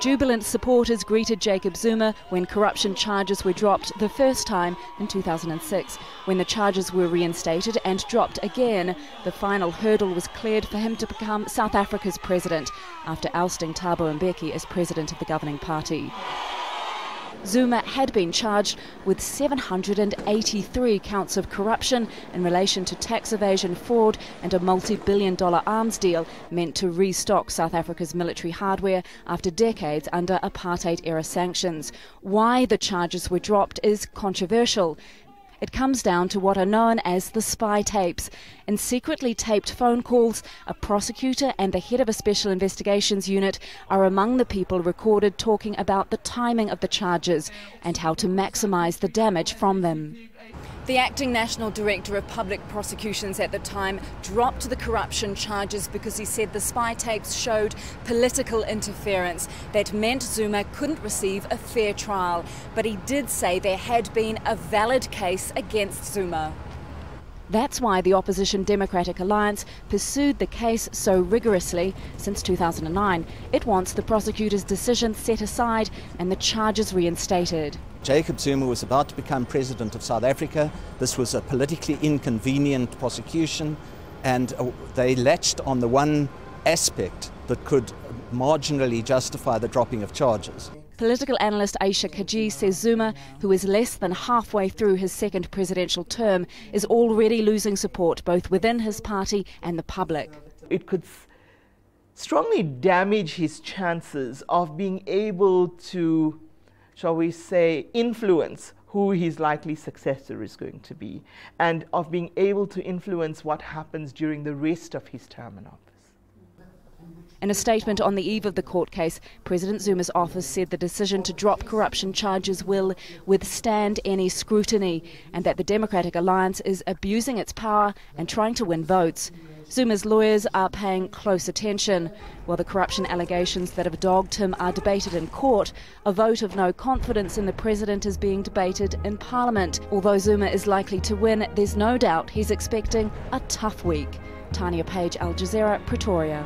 Jubilant supporters greeted Jacob Zuma when corruption charges were dropped the first time in 2006. When the charges were reinstated and dropped again, the final hurdle was cleared for him to become South Africa's president after ousting Thabo Mbeki as president of the governing party. Zuma had been charged with 783 counts of corruption in relation to tax evasion, fraud, and a multi billion dollar arms deal meant to restock South Africa's military hardware after decades under apartheid era sanctions. Why the charges were dropped is controversial. It comes down to what are known as the spy tapes. In secretly taped phone calls, a prosecutor and the head of a special investigations unit are among the people recorded talking about the timing of the charges and how to maximise the damage from them. The acting National Director of Public Prosecutions at the time dropped the corruption charges because he said the spy tapes showed political interference that meant Zuma couldn't receive a fair trial. But he did say there had been a valid case against Zuma. That's why the opposition Democratic Alliance pursued the case so rigorously since 2009. It wants the prosecutor's decision set aside and the charges reinstated. Jacob Zuma was about to become president of South Africa. This was a politically inconvenient prosecution, and uh, they latched on the one aspect that could marginally justify the dropping of charges. Political analyst Aisha Kaji says Zuma, who is less than halfway through his second presidential term, is already losing support both within his party and the public. It could strongly damage his chances of being able to shall we say, influence who his likely successor is going to be, and of being able to influence what happens during the rest of his term in office. In a statement on the eve of the court case, President Zuma's office said the decision to drop corruption charges will withstand any scrutiny and that the Democratic Alliance is abusing its power and trying to win votes. Zuma's lawyers are paying close attention. While the corruption allegations that have dogged him are debated in court, a vote of no confidence in the president is being debated in parliament. Although Zuma is likely to win, there's no doubt he's expecting a tough week. Tania Page, Al Jazeera, Pretoria.